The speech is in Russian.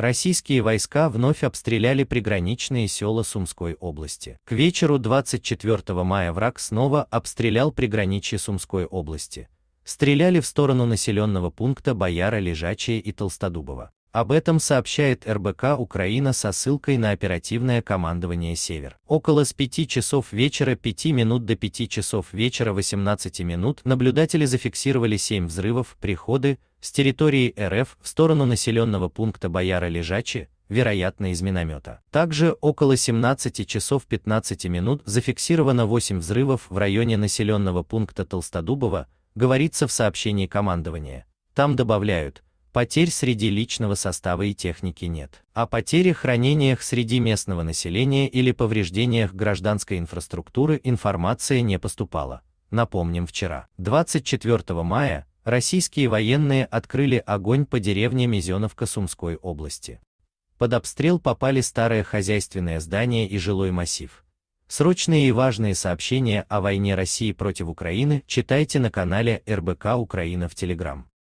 Российские войска вновь обстреляли приграничные села Сумской области. К вечеру 24 мая враг снова обстрелял приграничье Сумской области. Стреляли в сторону населенного пункта Бояра Лежачие и Толстодубова. Об этом сообщает РБК Украина со ссылкой на оперативное командование «Север». Около с 5 часов вечера 5 минут до 5 часов вечера 18 минут наблюдатели зафиксировали 7 взрывов приходы с территории РФ в сторону населенного пункта Бояра Лежачи, вероятно из миномета. Также около 17 часов 15 минут зафиксировано 8 взрывов в районе населенного пункта Толстодубова, говорится в сообщении командования. Там добавляют – Потерь среди личного состава и техники нет. О потерях ранениях среди местного населения или повреждениях гражданской инфраструктуры информация не поступала. Напомним вчера, 24 мая, российские военные открыли огонь по деревне Мизеновка Сумской области. Под обстрел попали старое хозяйственное здание и жилой массив. Срочные и важные сообщения о войне России против Украины читайте на канале РБК Украина в Телеграм.